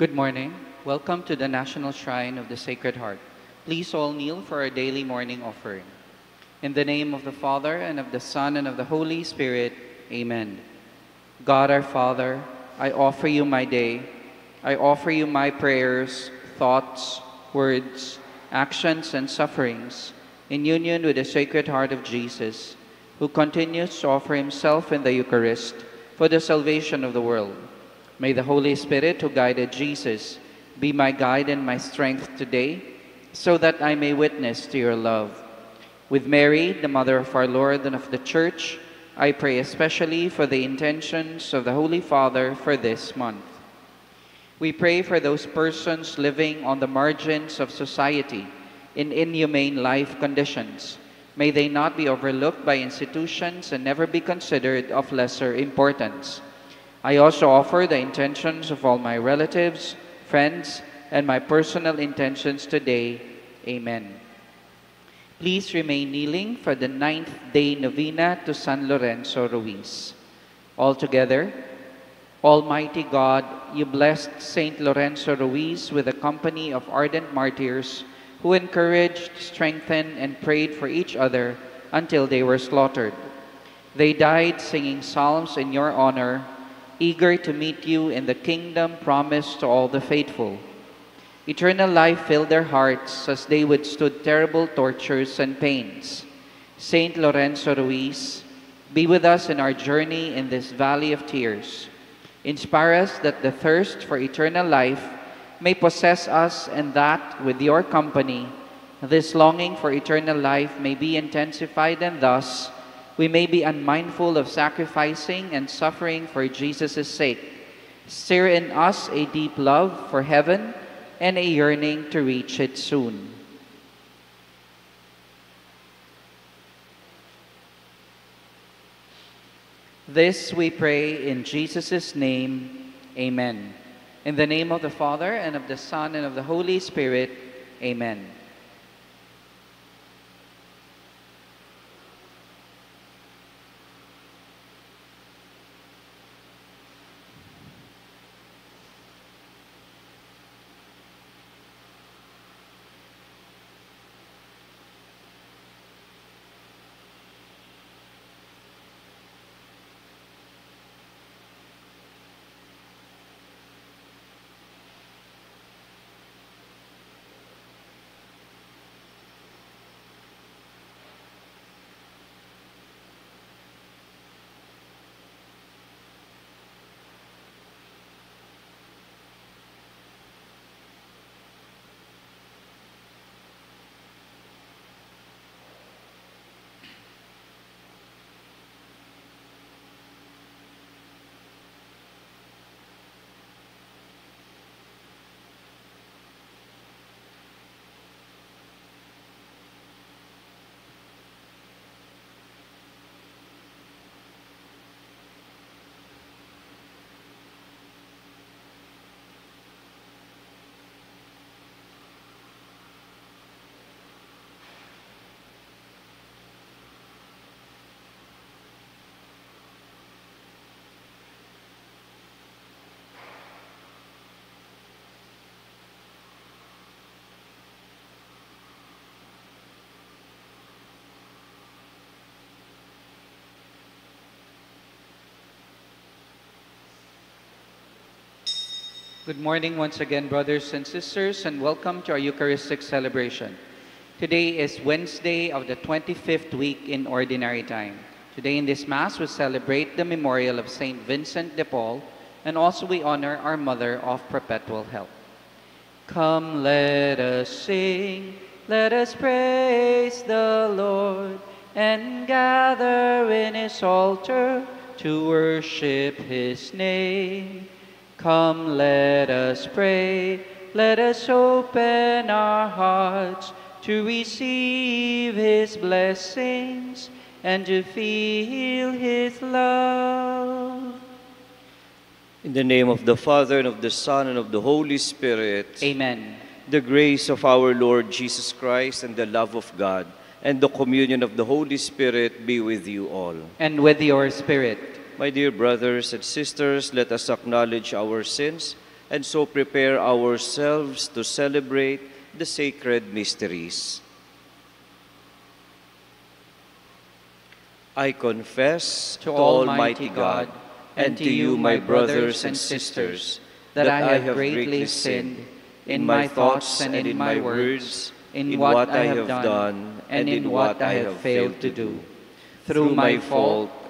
Good morning. Welcome to the National Shrine of the Sacred Heart. Please all kneel for our daily morning offering. In the name of the Father, and of the Son, and of the Holy Spirit, Amen. God our Father, I offer you my day. I offer you my prayers, thoughts, words, actions, and sufferings in union with the Sacred Heart of Jesus, who continues to offer himself in the Eucharist for the salvation of the world. May the Holy Spirit, who guided Jesus, be my guide and my strength today, so that I may witness to your love. With Mary, the Mother of our Lord and of the Church, I pray especially for the intentions of the Holy Father for this month. We pray for those persons living on the margins of society in inhumane life conditions. May they not be overlooked by institutions and never be considered of lesser importance. I also offer the intentions of all my relatives, friends, and my personal intentions today. Amen. Please remain kneeling for the ninth day novena to San Lorenzo Ruiz. All together, Almighty God, you blessed Saint Lorenzo Ruiz with a company of ardent martyrs who encouraged, strengthened, and prayed for each other until they were slaughtered. They died singing psalms in your honor, eager to meet you in the kingdom promised to all the faithful. Eternal life filled their hearts as they withstood terrible tortures and pains. Saint Lorenzo Ruiz, be with us in our journey in this valley of tears. Inspire us that the thirst for eternal life may possess us and that, with your company, this longing for eternal life may be intensified and thus we may be unmindful of sacrificing and suffering for Jesus' sake. Stir in us a deep love for heaven and a yearning to reach it soon. This we pray in Jesus' name. Amen. In the name of the Father, and of the Son, and of the Holy Spirit. Amen. Good morning once again, brothers and sisters, and welcome to our Eucharistic celebration. Today is Wednesday of the 25th week in Ordinary Time. Today in this Mass, we celebrate the memorial of Saint Vincent de Paul, and also we honor our Mother of Perpetual Help. Come, let us sing, let us praise the Lord, and gather in his altar to worship his name. Come, let us pray. Let us open our hearts to receive His blessings and to feel His love. In the name of the Father, and of the Son, and of the Holy Spirit. Amen. The grace of our Lord Jesus Christ, and the love of God, and the communion of the Holy Spirit be with you all. And with your spirit. My dear brothers and sisters, let us acknowledge our sins and so prepare ourselves to celebrate the sacred mysteries. I confess to Almighty God and to you, my brothers and sisters, that I have greatly sinned in my thoughts and in my words, in what I have done and in what I have failed to do. Through my fault,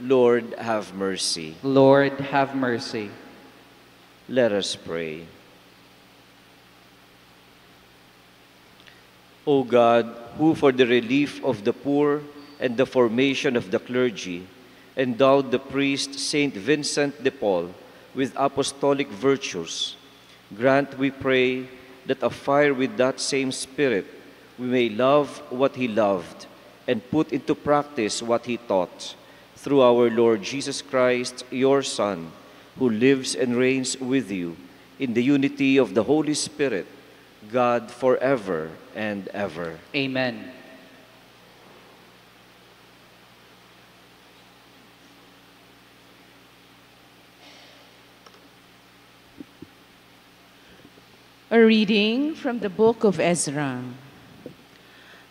Lord, have mercy. Lord, have mercy. Let us pray. O God, who for the relief of the poor and the formation of the clergy endowed the priest Saint Vincent de Paul with apostolic virtues, grant, we pray, that afire with that same spirit we may love what he loved and put into practice what he taught. Through our Lord Jesus Christ, your Son, who lives and reigns with you in the unity of the Holy Spirit, God forever and ever. Amen. A reading from the book of Ezra.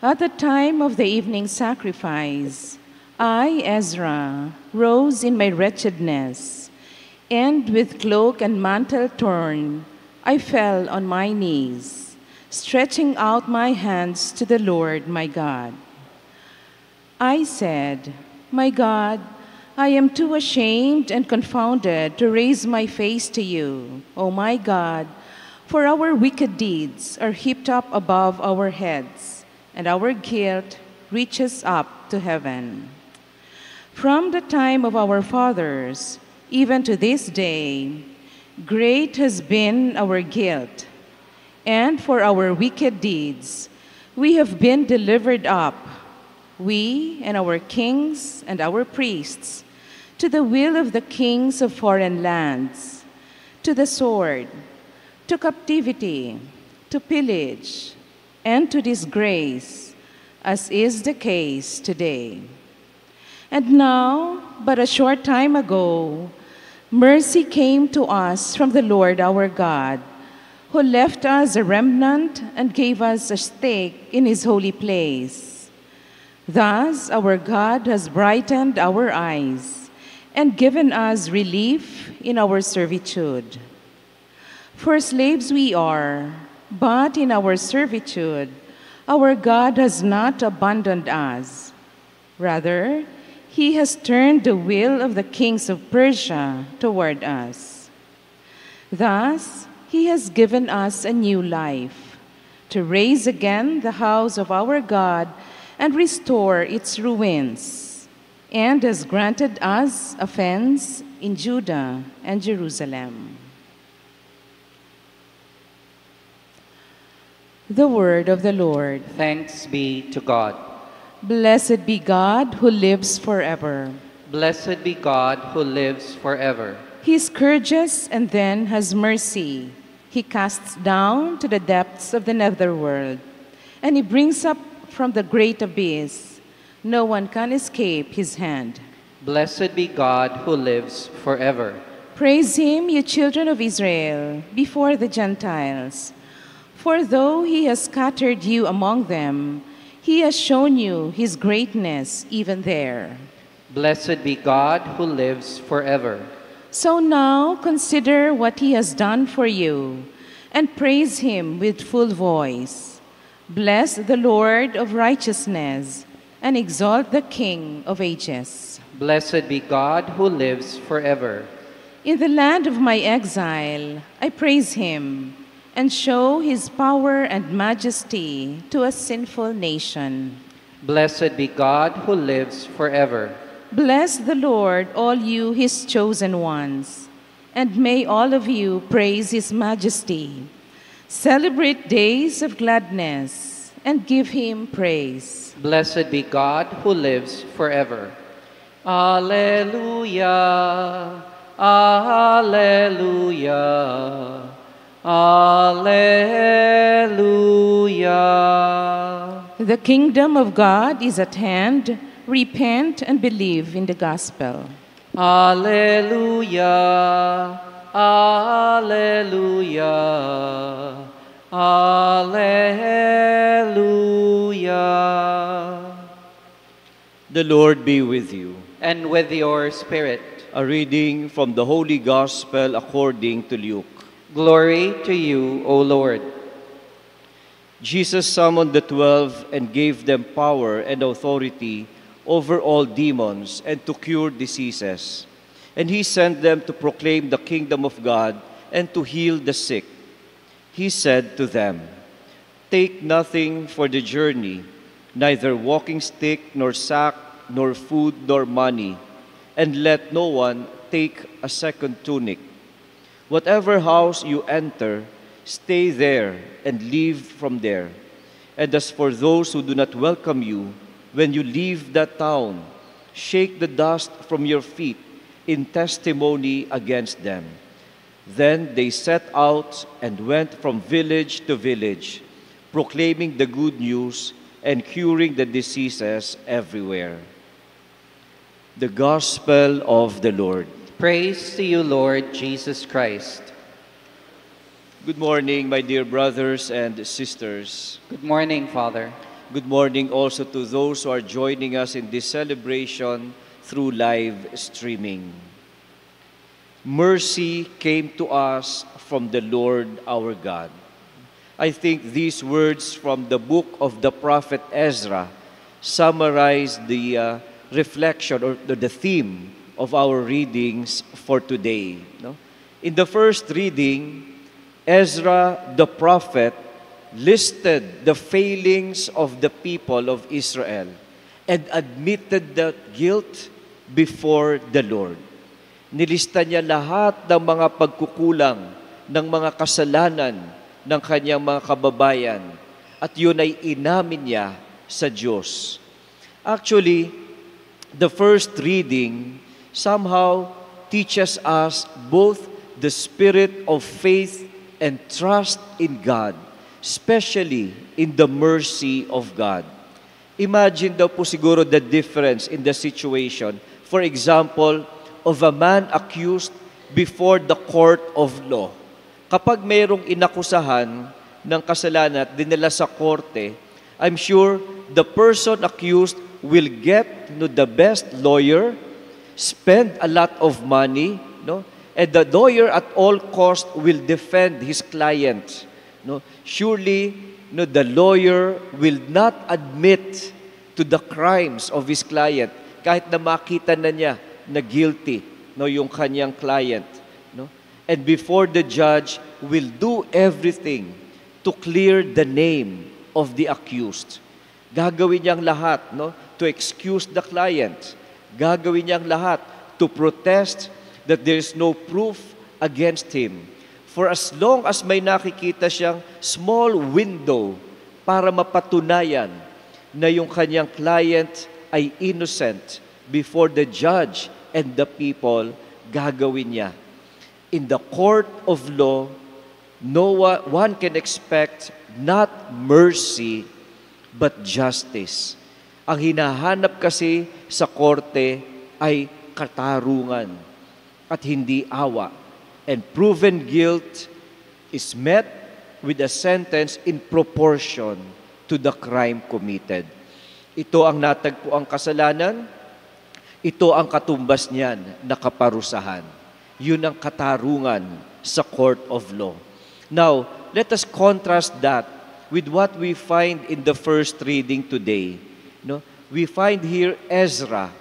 At the time of the evening sacrifice, I, Ezra, rose in my wretchedness, and with cloak and mantle torn, I fell on my knees, stretching out my hands to the Lord my God. I said, My God, I am too ashamed and confounded to raise my face to you, O my God for our wicked deeds are heaped up above our heads, and our guilt reaches up to heaven. From the time of our fathers, even to this day, great has been our guilt, and for our wicked deeds, we have been delivered up, we and our kings and our priests, to the will of the kings of foreign lands, to the sword to captivity, to pillage, and to disgrace, as is the case today. And now, but a short time ago, mercy came to us from the Lord our God, who left us a remnant and gave us a stake in his holy place. Thus, our God has brightened our eyes and given us relief in our servitude. For slaves we are, but in our servitude, our God has not abandoned us. Rather, he has turned the will of the kings of Persia toward us. Thus, he has given us a new life, to raise again the house of our God and restore its ruins, and has granted us a fence in Judah and Jerusalem. The word of the Lord. Thanks be to God. Blessed be God who lives forever. Blessed be God who lives forever. He scourges and then has mercy. He casts down to the depths of the netherworld, and he brings up from the great abyss. No one can escape his hand. Blessed be God who lives forever. Praise him, you children of Israel, before the Gentiles. For though he has scattered you among them, he has shown you his greatness even there. Blessed be God who lives forever. So now consider what he has done for you and praise him with full voice. Bless the Lord of righteousness and exalt the King of ages. Blessed be God who lives forever. In the land of my exile, I praise him and show his power and majesty to a sinful nation. Blessed be God who lives forever. Bless the Lord, all you his chosen ones. and may all of you praise His majesty. Celebrate days of gladness and give Him praise. Blessed be God who lives forever. Alleluia. Alleluia. Alleluia. The kingdom of God is at hand. Repent and believe in the gospel. Alleluia. Alleluia. Alleluia. The Lord be with you. And with your spirit. A reading from the Holy Gospel according to Luke. Glory to you, O Lord. Jesus summoned the twelve and gave them power and authority over all demons and to cure diseases. And he sent them to proclaim the kingdom of God and to heal the sick. He said to them, Take nothing for the journey, neither walking stick, nor sack, nor food, nor money, and let no one take a second tunic. Whatever house you enter, stay there and leave from there. And as for those who do not welcome you, when you leave that town, shake the dust from your feet in testimony against them. Then they set out and went from village to village, proclaiming the good news and curing the diseases everywhere. The Gospel of the Lord. Praise to you, Lord Jesus Christ. Good morning, my dear brothers and sisters. Good morning, Father. Good morning also to those who are joining us in this celebration through live streaming. Mercy came to us from the Lord our God. I think these words from the book of the prophet Ezra summarize the uh, reflection or the, the theme of our readings for today. No? In the first reading, Ezra the prophet listed the failings of the people of Israel and admitted the guilt before the Lord. Nilista niya lahat ng mga pagkukulang ng mga kasalanan ng kanyang mga kababayan at yun ay inamin niya sa Diyos. Actually, the first reading somehow teaches us both the spirit of faith and trust in God, especially in the mercy of God. Imagine daw po siguro the difference in the situation. For example, of a man accused before the court of law. Kapag mayroong inakusahan ng kasalanan at dinala sa korte, I'm sure the person accused will get no, the best lawyer, spend a lot of money, no? and the lawyer at all cost will defend his client. No? Surely, no, the lawyer will not admit to the crimes of his client kahit na makita na niya na guilty no yung kanyang client no and before the judge will do everything to clear the name of the accused gagawin niyang lahat no to excuse the client gagawin niyang lahat to protest that there is no proof against him for as long as may nakikita siyang small window para mapatunayan na yung kanyang client ay innocent before the judge and the people, gagawin niya. In the court of law, no one can expect not mercy, but justice. Ang hinahanap kasi sa korte ay katarungan at hindi awa. And proven guilt is met with a sentence in proportion to the crime committed. Ito ang natagpo ang kasalanan, ito ang katumbas niyan na kaparusahan. Yun ang katarungan sa court of law. Now, let us contrast that with what we find in the first reading today. No? We find here Ezra,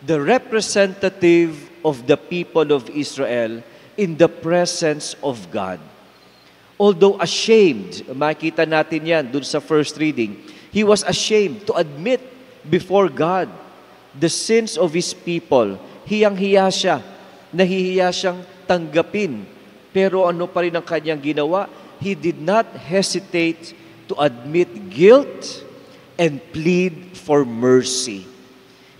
the representative of the people of Israel in the presence of God. Although ashamed, makita natin yan dun sa first reading, he was ashamed to admit before God the sins of His people. Hiyang-hiya siya. Nahihiya siyang tanggapin. Pero ano pa rin ang kanyang ginawa? He did not hesitate to admit guilt and plead for mercy.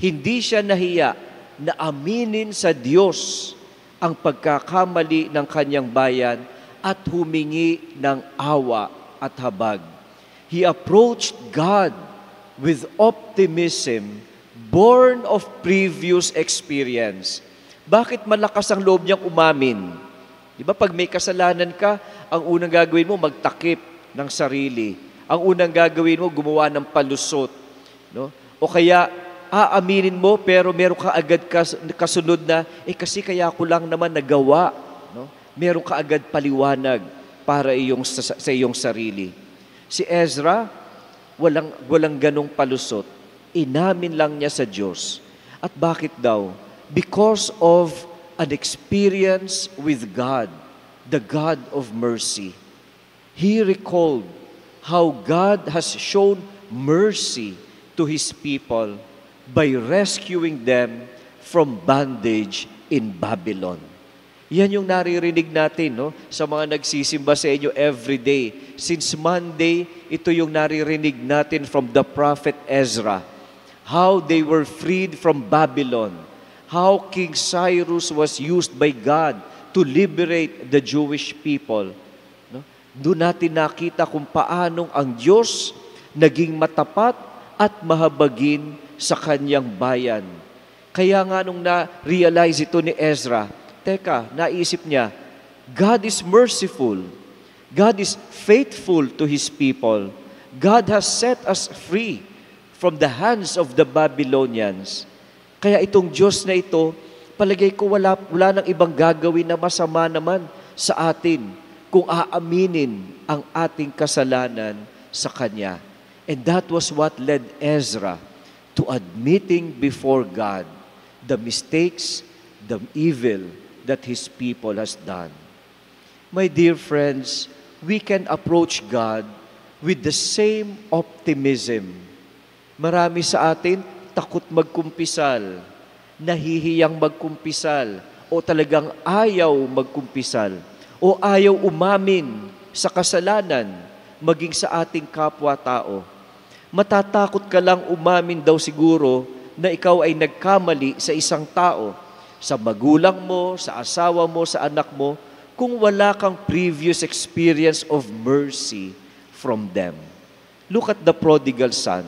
Hindi siya nahiya na aminin sa Diyos ang pagkakamali ng kanyang bayan at humingi ng awa at habag. He approached God with optimism born of previous experience. Bakit malakas ang loob niyang umamin? Di ba pag may kasalanan ka, ang unang gagawin mo magtakip ng sarili. Ang unang gagawin mo gumawa ng palusot. No? O kaya aaminin mo pero meron ka agad kas, kasunod na, eh kasi kaya ko lang naman nagawa. No? Meron ka agad paliwanag para iyong, sa, sa iyong sarili. Si Ezra, walang, walang ganong palusot. Inamin lang niya sa Diyos. At bakit daw? Because of an experience with God, the God of mercy. He recalled how God has shown mercy to His people by rescuing them from bondage in Babylon. Yan yung naririnig natin no? sa mga nagsisimba sa inyo every day. Since Monday, ito yung naririnig natin from the prophet Ezra. How they were freed from Babylon. How King Cyrus was used by God to liberate the Jewish people. No? Doon natin nakita kung paanong ang Diyos naging matapat at mahabagin sa kanyang bayan. Kaya nga nung na-realize ito ni Ezra, teka, naisip niya, God is merciful. God is faithful to His people. God has set us free from the hands of the Babylonians. Kaya itong Diyos na ito, palagay ko wala, wala nang ibang gagawin na masama naman sa atin kung aaminin ang ating kasalanan sa Kanya. And that was what led Ezra to admitting before God the mistakes, the evil that His people has done. My dear friends, we can approach God with the same optimism. Marami sa atin takot magkumpisal, nahihiyang magkumpisal, o talagang ayaw magkumpisal, o ayaw umamin sa kasalanan, maging sa ating kapwa-tao matatakot ka lang umamin daw siguro na ikaw ay nagkamali sa isang tao, sa magulang mo, sa asawa mo, sa anak mo, kung wala kang previous experience of mercy from them. Look at the prodigal son,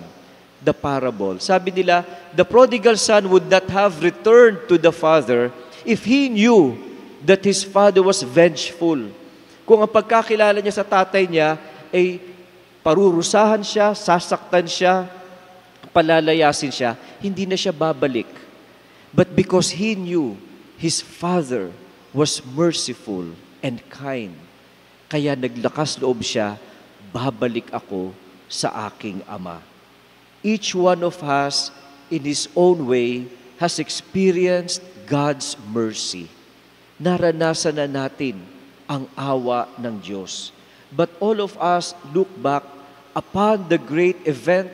the parable. Sabi nila, the prodigal son would not have returned to the father if he knew that his father was vengeful. Kung ang pagkakilala niya sa tatay niya ay parurusahan siya, sasaktan siya, palalayasin siya, hindi na siya babalik. But because he knew his father was merciful and kind, kaya naglakas loob siya, babalik ako sa aking ama. Each one of us, in his own way, has experienced God's mercy. Naranasan na natin ang awa ng Diyos. But all of us look back upon the great event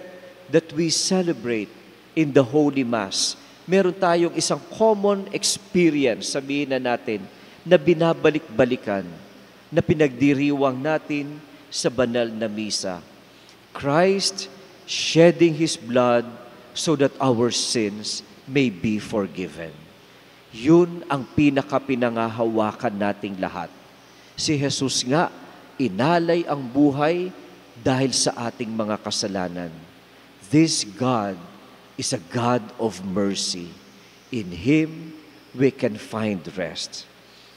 that we celebrate in the Holy Mass, meron tayong isang common experience, sabihin na natin, na binabalik-balikan, na pinagdiriwang natin sa banal na misa. Christ shedding His blood so that our sins may be forgiven. Yun ang pinakapinangahawakan nating lahat. Si Jesus nga, inalay ang buhay dahil sa ating mga kasalanan. This God is a God of mercy. In Him, we can find rest.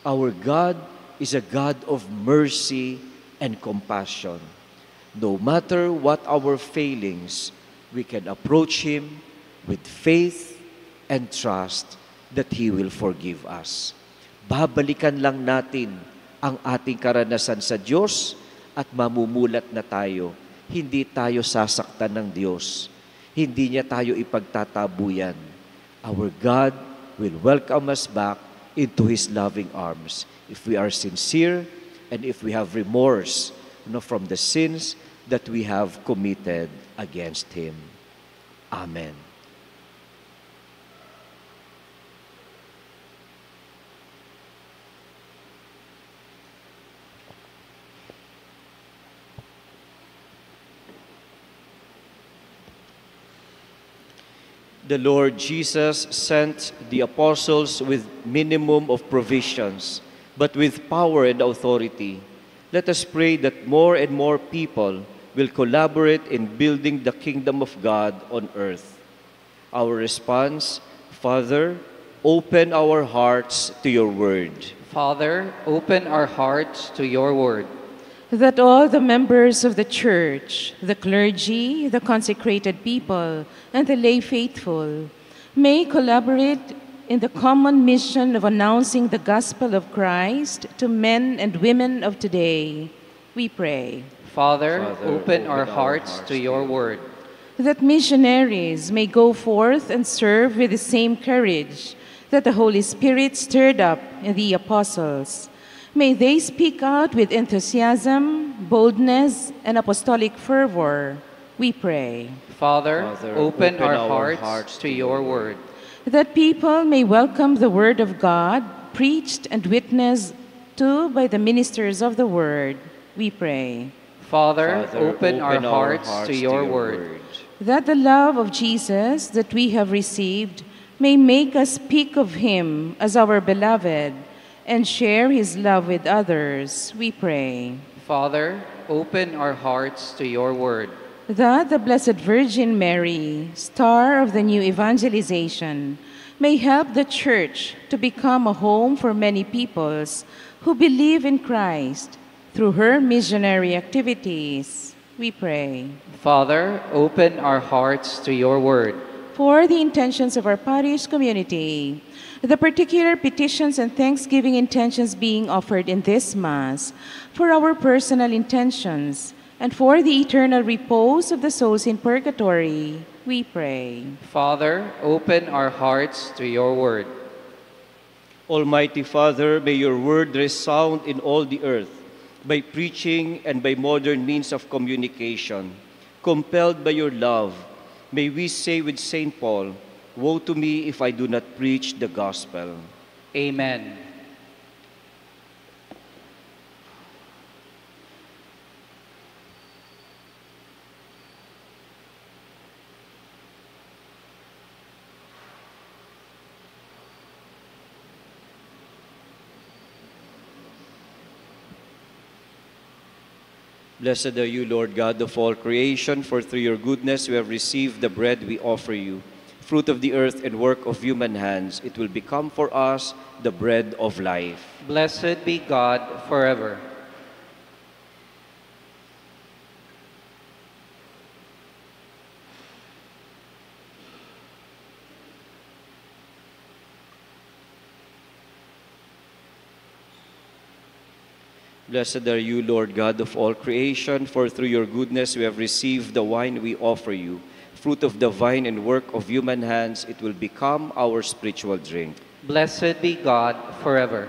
Our God is a God of mercy and compassion. No matter what our failings, we can approach Him with faith and trust that He will forgive us. Babalikan lang natin ang ating karanasan sa Diyos at mamumulat na tayo. Hindi tayo sasaktan ng Diyos. Hindi niya tayo ipagtatabuyan. Our God will welcome us back into His loving arms if we are sincere and if we have remorse you know, from the sins that we have committed against Him. Amen. The Lord Jesus sent the apostles with minimum of provisions, but with power and authority. Let us pray that more and more people will collaborate in building the kingdom of God on earth. Our response, Father, open our hearts to your word. Father, open our hearts to your word. That all the members of the church, the clergy, the consecrated people, and the lay faithful may collaborate in the common mission of announcing the gospel of Christ to men and women of today. We pray Father, Father, open, our, hearts, to your word. that missionaries may go forth and serve with the same courage that the Holy Spirit stirred up in the apostles. May they speak out with enthusiasm, boldness, and apostolic fervor. We pray. Father, Father, open, open our, our hearts, hearts to your word. That people may welcome the word of God, preached and witnessed to by the ministers of the word. We pray. Father, Father, open, our, hearts, to your, word. That the love of Jesus that we have received may make us speak of him as our beloved and share his love with others. We pray. Father, open our hearts to your word. that the Blessed Virgin Mary, star of the new evangelization, may help the Church to become a home for many peoples who believe in Christ through her missionary activities. We pray. Father, open our hearts to your word. For the intentions of our parish community, the particular petitions and thanksgiving intentions being offered in this Mass, for our personal intentions, and for the eternal repose of the souls in purgatory, we pray. Father, open our hearts to your word. Almighty Father, may your word resound in all the earth by preaching and by modern means of communication. Compelled by your love, may we say with St. Paul, Woe to me if I do not preach the gospel. Amen. Blessed are you, Lord God of all creation, for through your goodness we have received the bread we offer you. Fruit of the earth and work of human hands, it will become for us the bread of life. Blessed be God forever. Blessed are you, Lord God of all creation, for through your goodness we have received the wine we offer you. Fruit of the vine and work of human hands, it will become our spiritual drink. Blessed be God forever.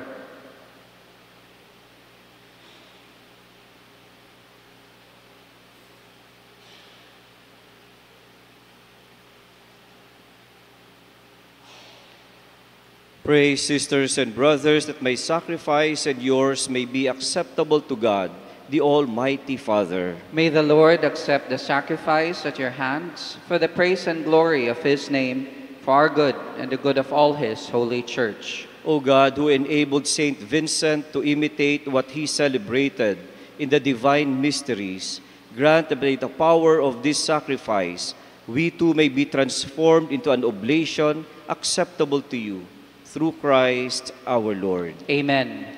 Pray, sisters and brothers, that my sacrifice and yours may be acceptable to God, the Almighty Father. May the Lord accept the sacrifice at your hands for the praise and glory of his name, for our good and the good of all his holy church. O God, who enabled Saint Vincent to imitate what he celebrated in the divine mysteries, grant that by the power of this sacrifice, we too may be transformed into an oblation acceptable to you. Through Christ our Lord. Amen.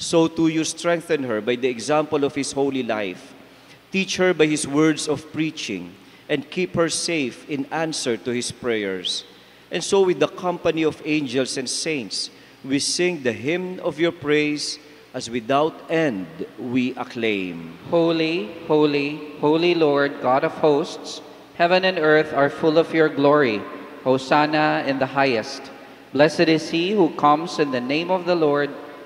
So too you strengthen her by the example of his holy life. Teach her by his words of preaching, and keep her safe in answer to his prayers. And so, with the company of angels and saints, we sing the hymn of your praise, as without end we acclaim. Holy, holy, holy Lord, God of hosts, heaven and earth are full of your glory. Hosanna in the highest. Blessed is he who comes in the name of the Lord.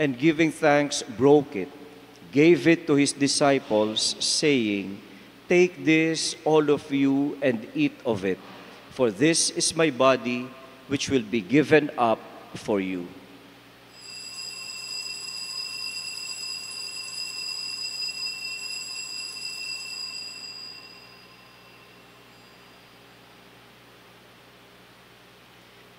and giving thanks broke it, gave it to his disciples, saying, Take this, all of you, and eat of it, for this is my body, which will be given up for you.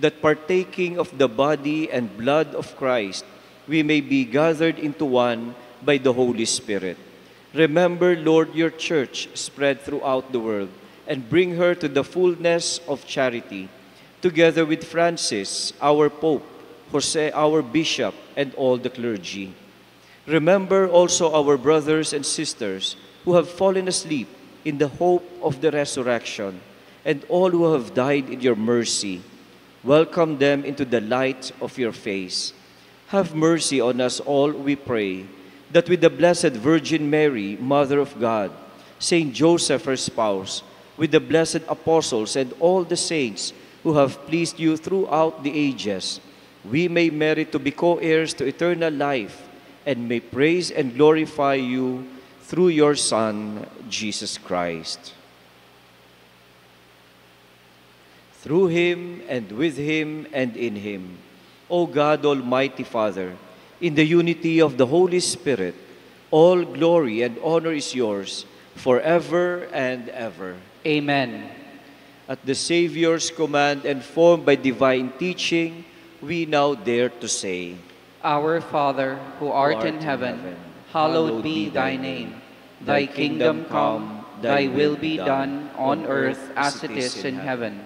that partaking of the body and blood of Christ, we may be gathered into one by the Holy Spirit. Remember, Lord, your church spread throughout the world and bring her to the fullness of charity, together with Francis, our Pope, Jose, our Bishop, and all the clergy. Remember also our brothers and sisters who have fallen asleep in the hope of the resurrection, and all who have died in your mercy. Welcome them into the light of your face. Have mercy on us all, we pray, that with the Blessed Virgin Mary, Mother of God, Saint Joseph, her spouse, with the blessed apostles and all the saints who have pleased you throughout the ages, we may merit to be co-heirs to eternal life and may praise and glorify you through your Son, Jesus Christ. Through him and with him and in him, O God, Almighty Father, in the unity of the Holy Spirit, all glory and honor is yours forever and ever. Amen. At the Savior's command and formed by divine teaching, we now dare to say, Our Father, who art, in heaven, hallowed be thy name. Thy kingdom come, thy will be done on earth as it is in heaven.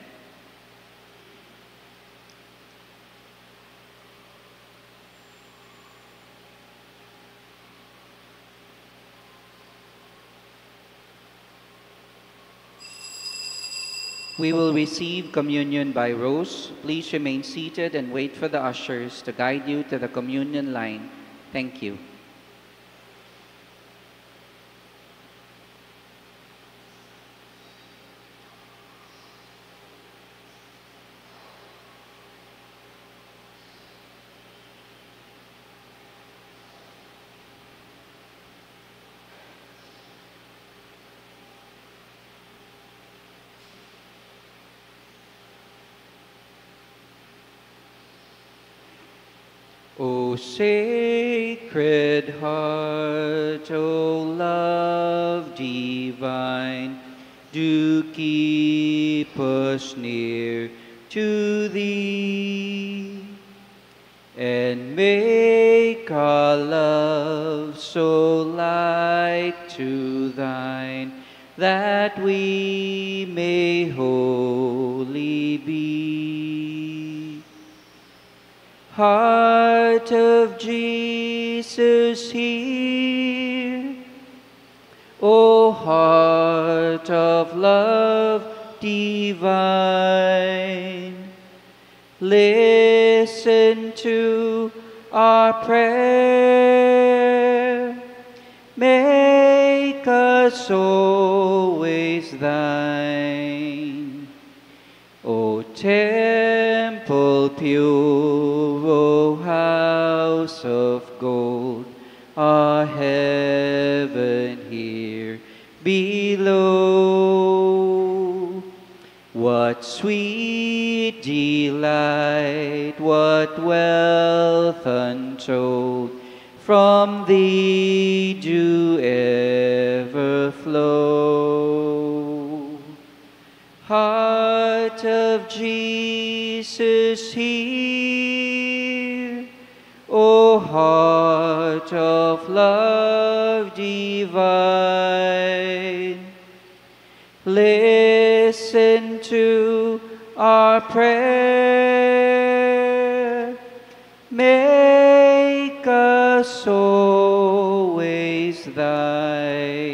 We will receive communion by rows. Please remain seated and wait for the ushers to guide you to the communion line. Thank you. O sacred heart, O love divine, do keep us near to thee, and make our love so like to thine, that we may wholly be. Heart of Jesus, hear. O heart of love divine, listen to our prayer. Make us always thine. O temple pure, O house of gold, our heaven here below. What sweet delight, what wealth untold, from thee do ever flow. Heart of Jesus, hear. Heart of love divine, listen to our prayer. Make us always thine.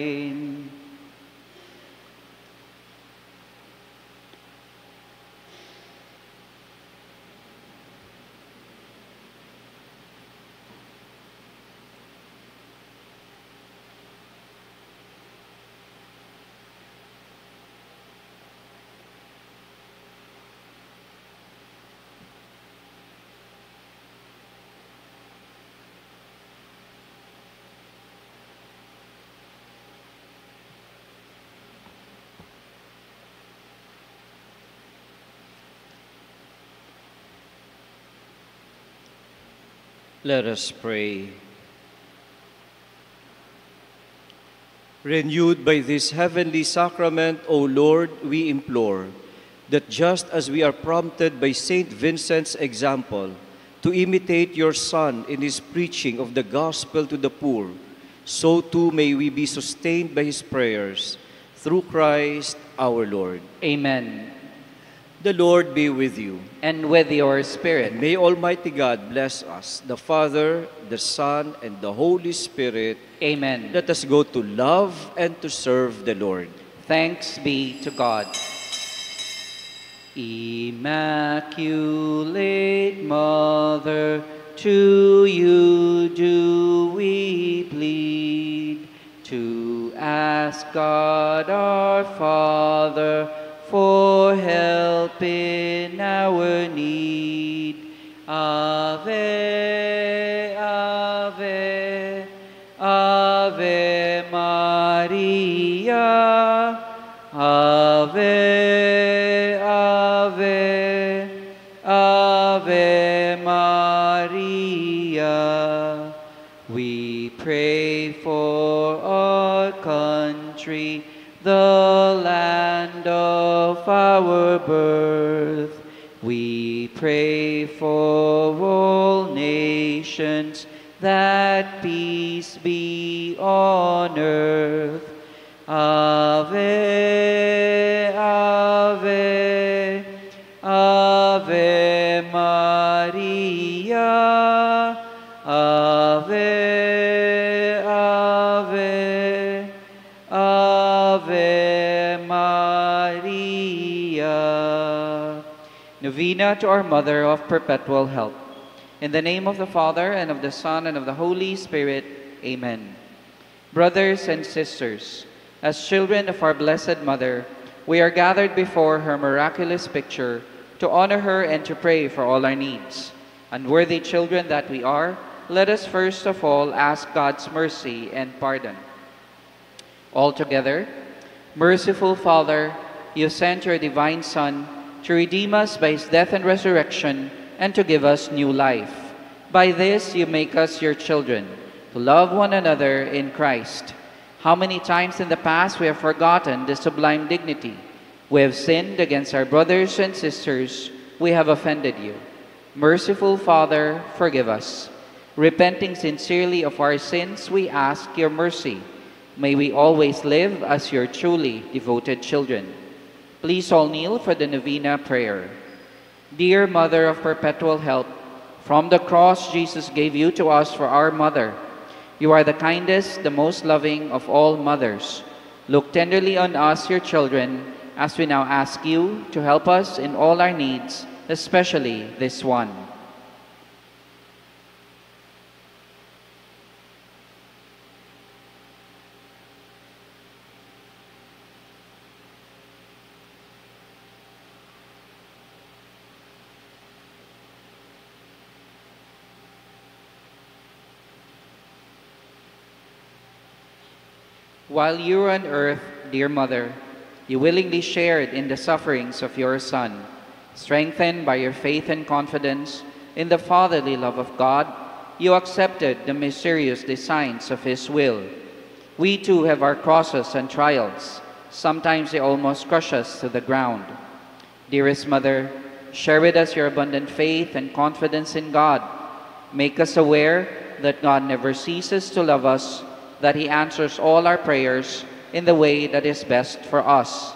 Let us pray. Renewed by this heavenly sacrament, O Lord, we implore that just as we are prompted by Saint Vincent's example to imitate your Son in his preaching of the gospel to the poor, so too may we be sustained by his prayers through Christ our Lord. Amen. The Lord be with you. And with your spirit. May Almighty God bless us, the Father, the Son, and the Holy Spirit. Amen. Let us go to love and to serve the Lord. Thanks be to God. Immaculate Mother, to you do we plead, to ask God our Father for help in our need. Ave, Ave, Ave Maria. Ave, Ave, Ave Maria. We pray for our country, the of our birth. We pray for all nations that peace be on earth. Ave, Ave, Ave Maria. Ave, Novena to our Mother of Perpetual Help. In the name of the Father, and of the Son, and of the Holy Spirit. Amen. Brothers and sisters, as children of our Blessed Mother, we are gathered before her miraculous picture to honor her and to pray for all our needs. Unworthy children that we are, let us first of all ask God's mercy and pardon. Altogether, merciful Father, you sent your divine Son to redeem us by his death and resurrection and to give us new life. By this you make us your children, to love one another in Christ. How many times in the past we have forgotten this sublime dignity? We have sinned against our brothers and sisters. We have offended you. Merciful Father, forgive us. Repenting sincerely of our sins, we ask your mercy. May we always live as your truly devoted children. Please all kneel for the novena prayer. Dear Mother of Perpetual Help, from the cross Jesus gave you to us for our mother. You are the kindest, the most loving of all mothers. Look tenderly on us, your children, as we now ask you to help us in all our needs, especially this one. While you were on earth, dear Mother, you willingly shared in the sufferings of your Son. Strengthened by your faith and confidence in the fatherly love of God, you accepted the mysterious designs of His will. We too have our crosses and trials. Sometimes they almost crush us to the ground. Dearest Mother, share with us your abundant faith and confidence in God. Make us aware that God never ceases to love us that He answers all our prayers in the way that is best for us.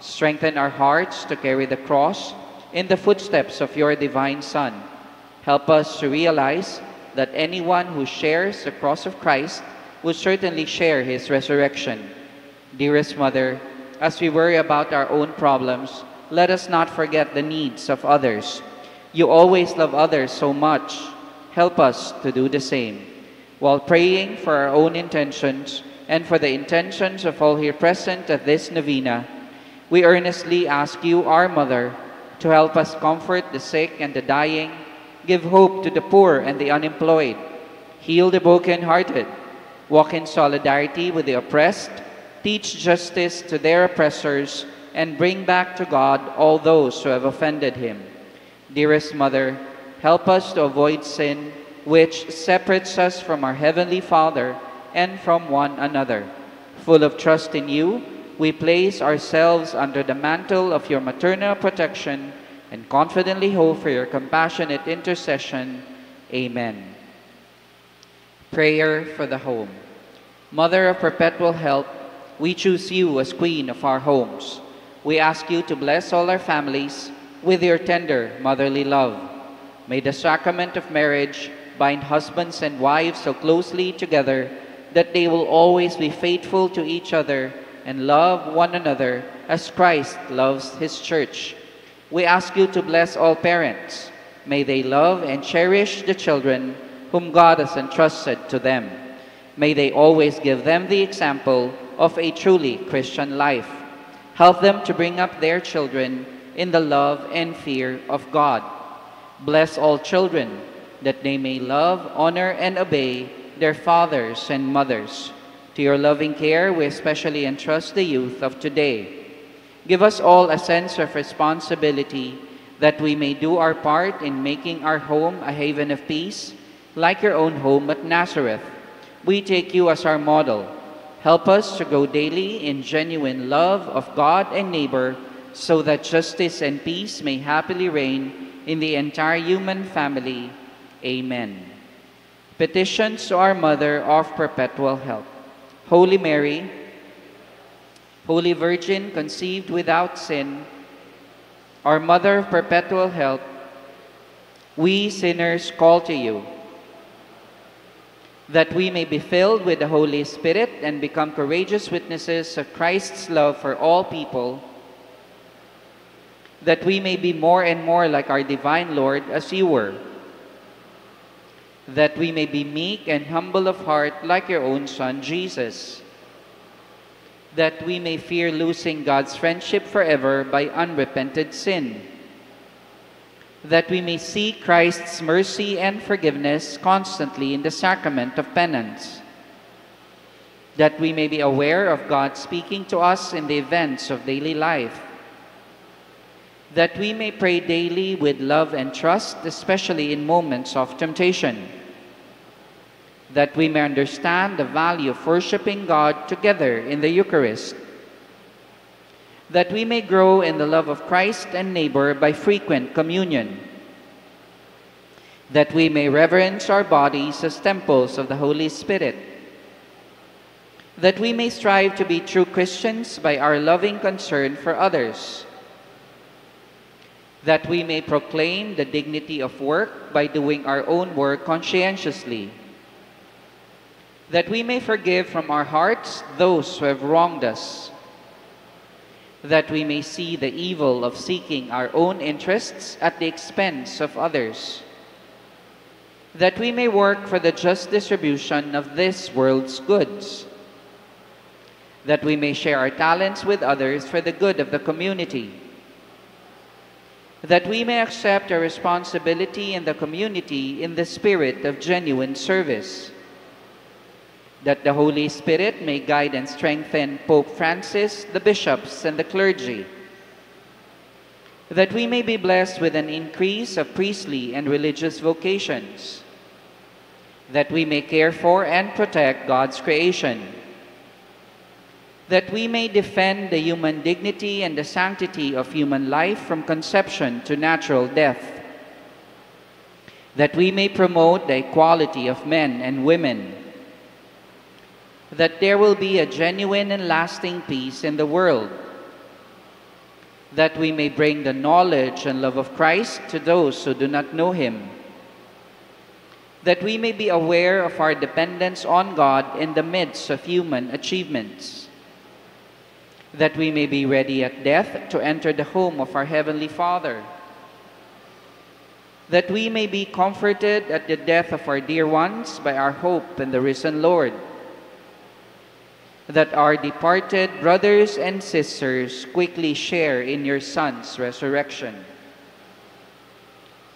Strengthen our hearts to carry the cross in the footsteps of your divine Son. Help us to realize that anyone who shares the cross of Christ will certainly share his resurrection. Dearest Mother, as we worry about our own problems, let us not forget the needs of others. You always love others so much. Help us to do the same while praying for our own intentions and for the intentions of all here present at this novena, we earnestly ask you, our Mother, to help us comfort the sick and the dying, give hope to the poor and the unemployed, heal the brokenhearted, walk in solidarity with the oppressed, teach justice to their oppressors, and bring back to God all those who have offended him. Dearest Mother, help us to avoid sin which separates us from our Heavenly Father and from one another. Full of trust in you, we place ourselves under the mantle of your maternal protection and confidently hope for your compassionate intercession. Amen. Prayer for the Home. Mother of perpetual help, we choose you as Queen of our homes. We ask you to bless all our families with your tender motherly love. May the sacrament of marriage bind husbands and wives so closely together that they will always be faithful to each other and love one another as Christ loves his church. We ask you to bless all parents. May they love and cherish the children whom God has entrusted to them. May they always give them the example of a truly Christian life. Help them to bring up their children in the love and fear of God. Bless all children that they may love, honor, and obey their fathers and mothers. To your loving care, we especially entrust the youth of today. Give us all a sense of responsibility that we may do our part in making our home a haven of peace, like your own home at Nazareth. We take you as our model. Help us to go daily in genuine love of God and neighbor, so that justice and peace may happily reign in the entire human family. Amen. Petitions to our Mother of Perpetual Help. Holy Mary, Holy Virgin conceived without sin, our Mother of Perpetual Help, we sinners call to you that we may be filled with the Holy Spirit and become courageous witnesses of Christ's love for all people, that we may be more and more like our divine Lord as you were, that we may be meek and humble of heart like your own Son, Jesus, that we may fear losing God's friendship forever by unrepented sin. That we may seek Christ's mercy and forgiveness constantly in the sacrament of penance, that we may be aware of God speaking to us in the events of daily life, that we may pray daily with love and trust, especially in moments of temptation, that we may understand the value of worshiping God together in the Eucharist, that we may grow in the love of Christ and neighbor by frequent communion, that we may reverence our bodies as temples of the Holy Spirit, that we may strive to be true Christians by our loving concern for others, that we may proclaim the dignity of work by doing our own work conscientiously, that we may forgive from our hearts those who have wronged us, that we may see the evil of seeking our own interests at the expense of others, that we may work for the just distribution of this world's goods, that we may share our talents with others for the good of the community, that we may accept our responsibility in the community in the spirit of genuine service, that the Holy Spirit may guide and strengthen Pope Francis, the bishops, and the clergy, that we may be blessed with an increase of priestly and religious vocations, that we may care for and protect God's creation, that we may defend the human dignity and the sanctity of human life from conception to natural death, that we may promote the equality of men and women, that there will be a genuine and lasting peace in the world, that we may bring the knowledge and love of Christ to those who do not know him, that we may be aware of our dependence on God in the midst of human achievements, that we may be ready at death to enter the home of our Heavenly Father, that we may be comforted at the death of our dear ones by our hope in the risen Lord, that our departed brothers and sisters quickly share in your Son's resurrection.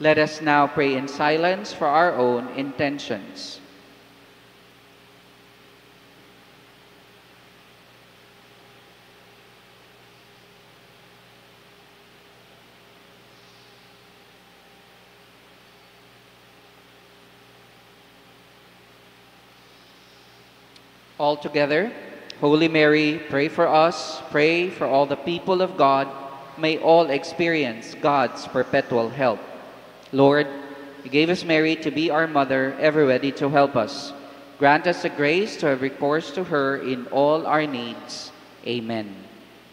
Let us now pray in silence for our own intentions. All together, Holy Mary, pray for us, pray for all the people of God. May all experience God's perpetual help. Lord, you gave us Mary to be our mother, ever ready to help us. Grant us the grace to have recourse to her in all our needs. Amen.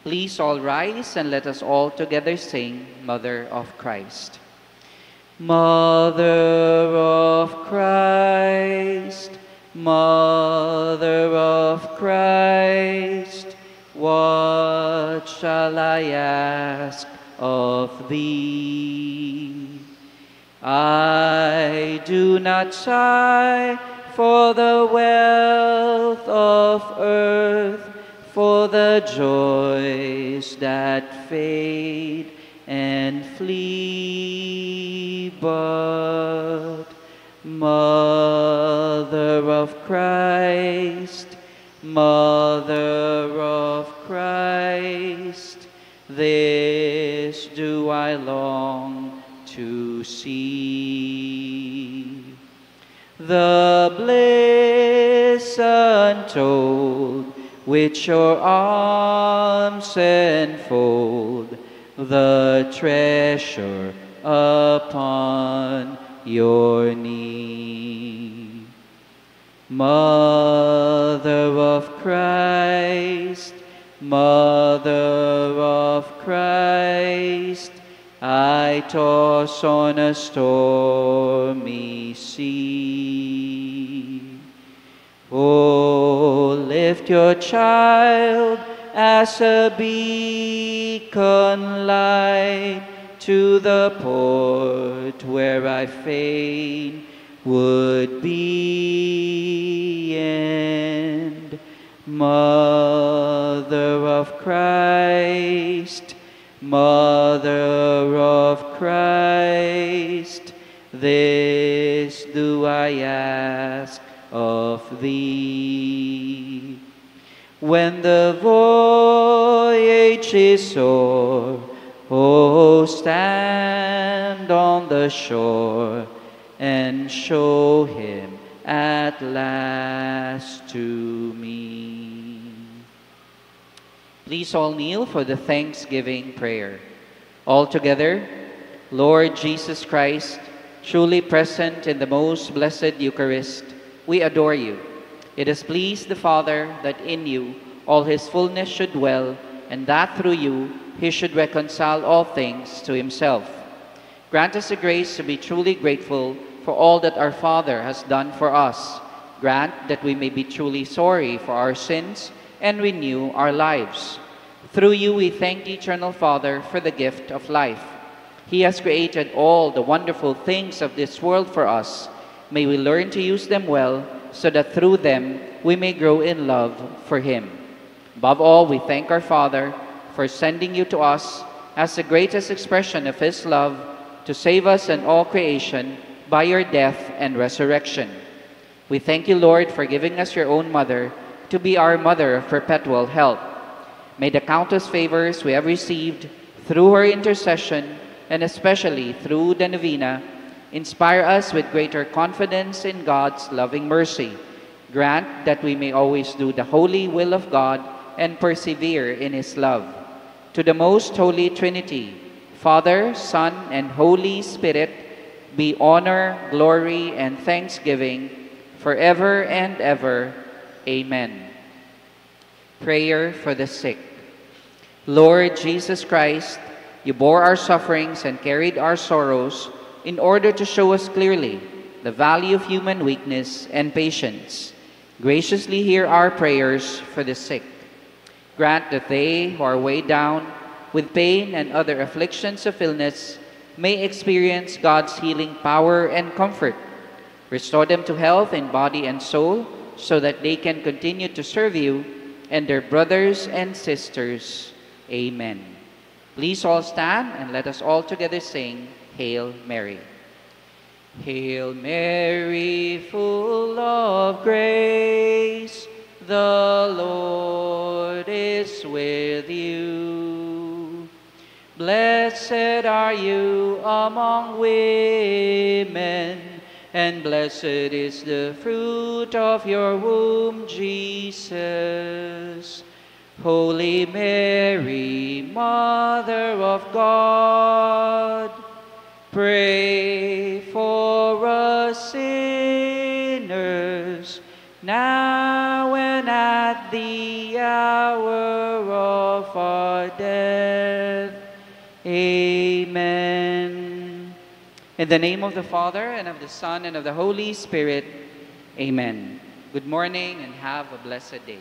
Please all rise and let us all together sing Mother of Christ. Mother of Christ, Mother of Christ, what shall I ask of thee? I do not sigh for the wealth of earth, for the joys that fade and flee, but Mother of Christ, Mother of Christ, this do I long to see. The bliss untold which your arms enfold the treasure upon your knee. Mother of Christ, Mother of Christ, I toss on a stormy sea. Oh, lift your child as a beacon light to the port where I fain would be. And Mother of Christ, Mother of Christ, this do I ask of thee. When the voyage is o'er, oh, stand on the shore and show him at last to me. Please all kneel for the thanksgiving prayer. All together, Lord Jesus Christ, truly present in the most blessed Eucharist, we adore you. It has pleased the Father that in you all his fullness should dwell, and that through you he should reconcile all things to himself. Grant us the grace to be truly grateful for all that our Father has done for us. Grant that we may be truly sorry for our sins and renew our lives. Through you we thank the Eternal Father for the gift of life. He has created all the wonderful things of this world for us. May we learn to use them well so that through them we may grow in love for Him. Above all, we thank our Father for sending you to us as the greatest expression of His love to save us and all creation by your death and resurrection. We thank you, Lord, for giving us your own mother to be our mother of perpetual help. May the countless favors we have received through her intercession and especially through the novena inspire us with greater confidence in God's loving mercy. Grant that we may always do the holy will of God and persevere in his love. To the most holy Trinity, Father, Son, and Holy Spirit, be honor, glory, and thanksgiving forever and ever. Amen. Prayer for the sick. Lord Jesus Christ, you bore our sufferings and carried our sorrows in order to show us clearly the value of human weakness and patience. Graciously hear our prayers for the sick. Grant that they who are weighed down with pain and other afflictions of illness may experience God's healing power and comfort. Restore them to health in body and soul so that they can continue to serve you and their brothers and sisters. Amen. Please all stand and let us all together sing Hail Mary. Hail Mary, full of grace, the Lord is with you. Blessed are you among women, and blessed is the fruit of your womb, Jesus. Holy Mary, Mother of God, pray for us sinners, now and at the hour of our death. Amen. In the name of the Father, and of the Son, and of the Holy Spirit, Amen. Good morning and have a blessed day.